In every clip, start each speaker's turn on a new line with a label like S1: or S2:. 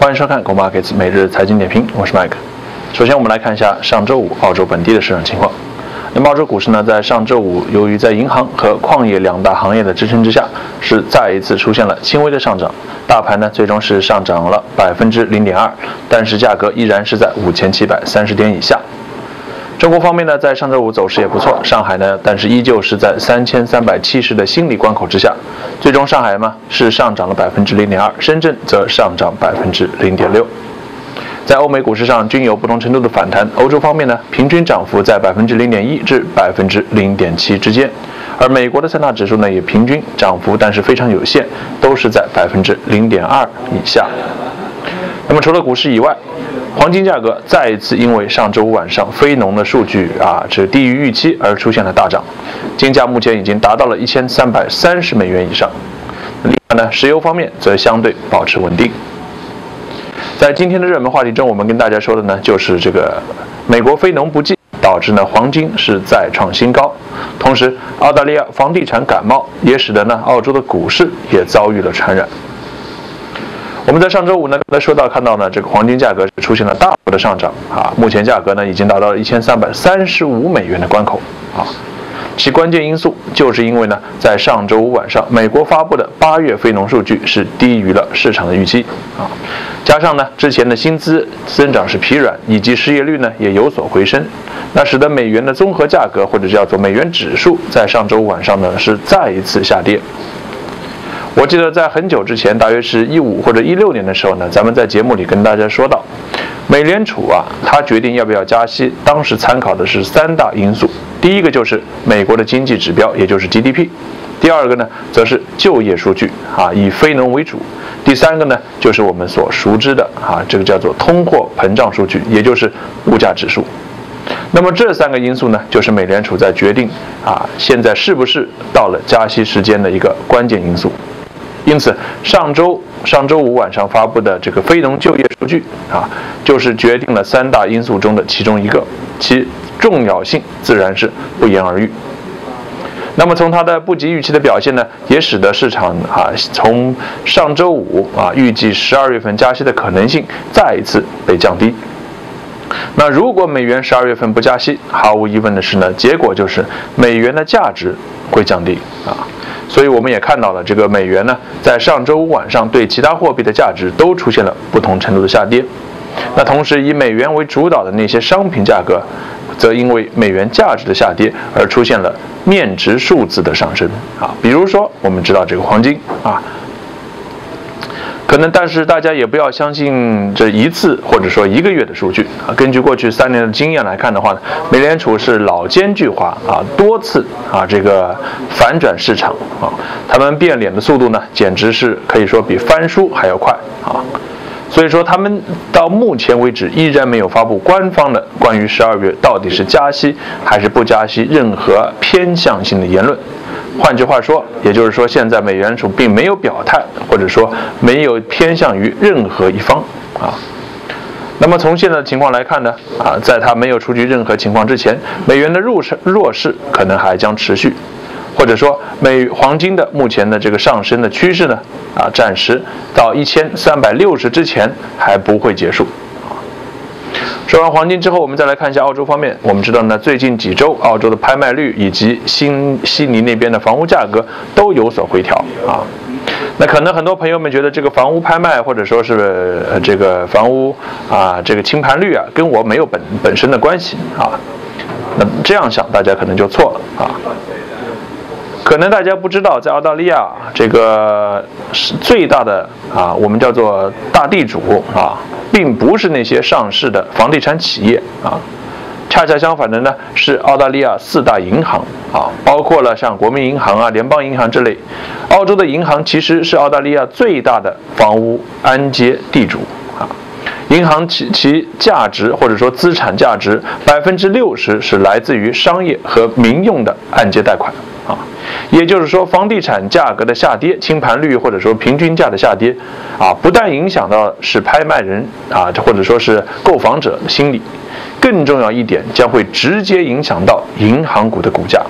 S1: 欢迎收看《狗 markets 每日财经点评》，我是 Mike。首先，我们来看一下上周五澳洲本地的市场情况。那么，澳洲股市呢，在上周五由于在银行和矿业两大行业的支撑之下，是再一次出现了轻微的上涨。大盘呢，最终是上涨了百分之零点二，但是价格依然是在五千七百三十点以下。中国方面呢，在上周五走势也不错，上海呢，但是依旧是在三千三百七十的心理关口之下，最终上海嘛是上涨了百分之零点二，深圳则上涨百分之零点六。在欧美股市上均有不同程度的反弹，欧洲方面呢，平均涨幅在百分之零点一至百分之零点七之间，而美国的三大指数呢也平均涨幅，但是非常有限，都是在百分之零点二以下。那么除了股市以外，黄金价格再一次因为上周五晚上非农的数据啊，这低于预期而出现了大涨，金价目前已经达到了一千三百三十美元以上。另外呢，石油方面则相对保持稳定。在今天的热门话题中，我们跟大家说的呢，就是这个美国非农不济导致呢黄金是再创新高，同时澳大利亚房地产感冒也使得呢澳洲的股市也遭遇了传染。我们在上周五呢，刚才说到看到呢，这个黄金价格出现了大幅的上涨啊，目前价格呢已经达到了一千三百三十五美元的关口啊。其关键因素就是因为呢，在上周五晚上，美国发布的八月非农数据是低于了市场的预期啊，加上呢之前的薪资增长是疲软，以及失业率呢也有所回升，那使得美元的综合价格或者叫做美元指数在上周五晚上呢是再一次下跌。我记得在很久之前，大约是一五或者一六年的时候呢，咱们在节目里跟大家说到，美联储啊，它决定要不要加息，当时参考的是三大因素，第一个就是美国的经济指标，也就是 GDP；第二个呢，则是就业数据啊，以非农为主；第三个呢，就是我们所熟知的啊，这个叫做通货膨胀数据，也就是物价指数。那么这三个因素呢，就是美联储在决定啊，现在是不是到了加息时间的一个关键因素。因此，上周上周五晚上发布的这个非农就业数据啊，就是决定了三大因素中的其中一个，其重要性自然是不言而喻。那么从它的不及预期的表现呢，也使得市场啊，从上周五啊预计十二月份加息的可能性再一次被降低。那如果美元十二月份不加息，毫无疑问的是呢，结果就是美元的价值会降低啊。所以我们也看到了，这个美元呢，在上周五晚上对其他货币的价值都出现了不同程度的下跌。那同时，以美元为主导的那些商品价格，则因为美元价值的下跌而出现了面值数字的上升啊。比如说，我们知道这个黄金啊。可能，但是大家也不要相信这一次或者说一个月的数据啊。根据过去三年的经验来看的话呢，美联储是老奸巨猾啊，多次啊这个反转市场啊，他们变脸的速度呢，简直是可以说比翻书还要快啊。所以说，他们到目前为止依然没有发布官方的关于十二月到底是加息还是不加息任何偏向性的言论。换句话说，也就是说，现在美联储并没有表态，或者说没有偏向于任何一方啊。那么从现在的情况来看呢，啊，在它没有出具任何情况之前，美元的弱势弱势可能还将持续，或者说美黄金的目前的这个上升的趋势呢，啊，暂时到一千三百六十之前还不会结束。说完黄金之后，我们再来看一下澳洲方面。我们知道呢，最近几周澳洲的拍卖率以及新悉尼那边的房屋价格都有所回调啊。那可能很多朋友们觉得这个房屋拍卖或者说是这个房屋啊这个清盘率啊跟我没有本本身的关系啊。那这样想大家可能就错了啊。可能大家不知道，在澳大利亚这个是最大的啊，我们叫做大地主啊。并不是那些上市的房地产企业啊，恰恰相反的呢，是澳大利亚四大银行啊，包括了像国民银行啊、联邦银行之类。澳洲的银行其实是澳大利亚最大的房屋按揭地主啊，银行其其价值或者说资产价值百分之六十是来自于商业和民用的按揭贷款。也就是说，房地产价格的下跌、清盘率或者说平均价的下跌，啊，不但影响到是拍卖人啊，或者说是购房者的心理，更重要一点，将会直接影响到银行股的股价。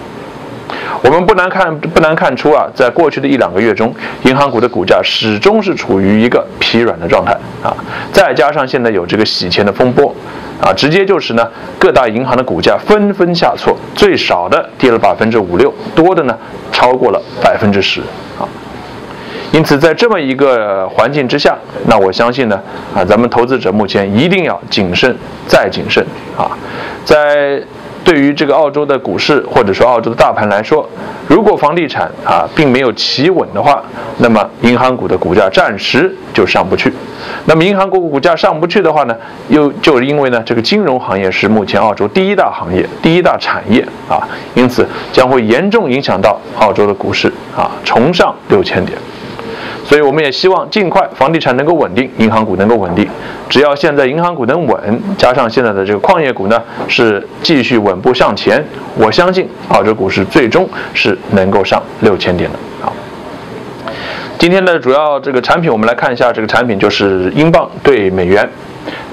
S1: 我们不难看不难看出啊，在过去的一两个月中，银行股的股价始终是处于一个疲软的状态啊。再加上现在有这个洗钱的风波啊，直接就是呢各大银行的股价纷纷下挫，最少的跌了百分之五六，多的呢超过了百分之十啊。因此，在这么一个环境之下，那我相信呢啊，咱们投资者目前一定要谨慎再谨慎啊，在。对于这个澳洲的股市或者说澳洲的大盘来说，如果房地产啊并没有企稳的话，那么银行股的股价暂时就上不去。那么银行股股价上不去的话呢，又就是因为呢这个金融行业是目前澳洲第一大行业、第一大产业啊，因此将会严重影响到澳洲的股市啊重上六千点。所以我们也希望尽快房地产能够稳定，银行股能够稳定。只要现在银行股能稳，加上现在的这个矿业股呢是继续稳步向前，我相信澳洲股市最终是能够上六千点的。好，今天的主要这个产品，我们来看一下这个产品就是英镑对美元。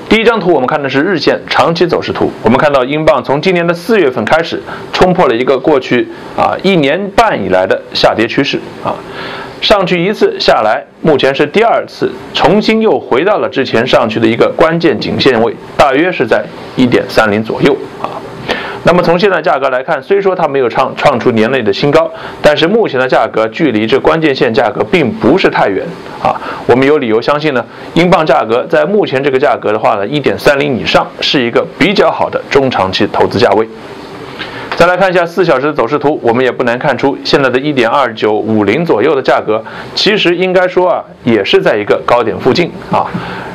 S1: 第一张图我们看的是日线长期走势图，我们看到英镑从今年的四月份开始冲破了一个过去啊一年半以来的下跌趋势啊。上去一次下来，目前是第二次，重新又回到了之前上去的一个关键颈线位，大约是在一点三零左右啊。那么从现在价格来看，虽说它没有创创出年内的新高，但是目前的价格距离这关键线价格并不是太远啊。我们有理由相信呢，英镑价格在目前这个价格的话呢，一点三零以上是一个比较好的中长期投资价位。再来看一下四小时的走势图，我们也不难看出，现在的一点二九五零左右的价格，其实应该说啊，也是在一个高点附近啊。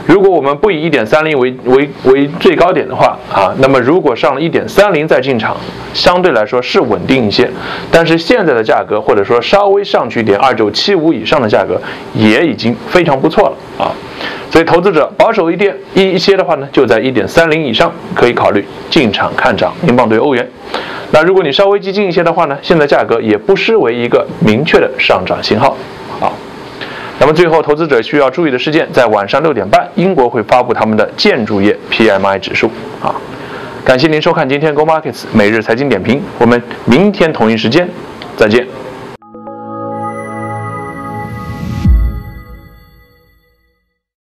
S1: 如果我们不以一点三零为为为最高点的话啊，那么如果上了一点三零再进场，相对来说是稳定一些。但是现在的价格，或者说稍微上去一点二九七五以上的价格，也已经非常不错了啊。所以投资者保守一点一一些的话呢，就在一点三零以上可以考虑进场看涨英镑对欧元。那如果你稍微激进一些的话呢，现在价格也不失为一个明确的上涨信号。好，那么最后投资者需要注意的事件，在晚上六点半，英国会发布他们的建筑业 PMI 指数。啊，感谢您收看今天 Go Markets 每日财经点评，我们明天同一时间再见。